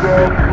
go.